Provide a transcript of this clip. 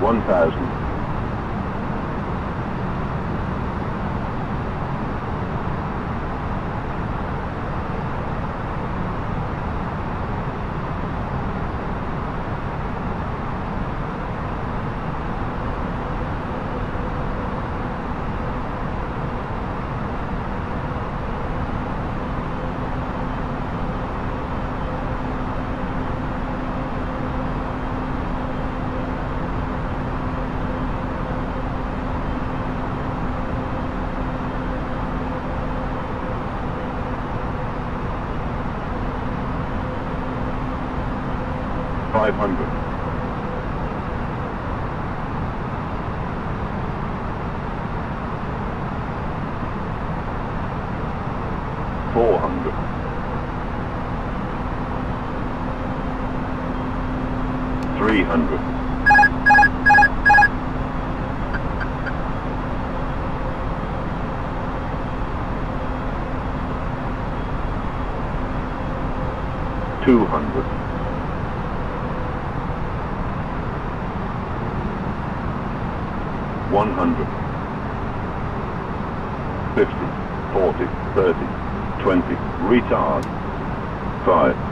1,000. Five hundred. Four hundred. Three hundred. Two hundred. One hundred. Fifty, forty, thirty, twenty, retard. Five.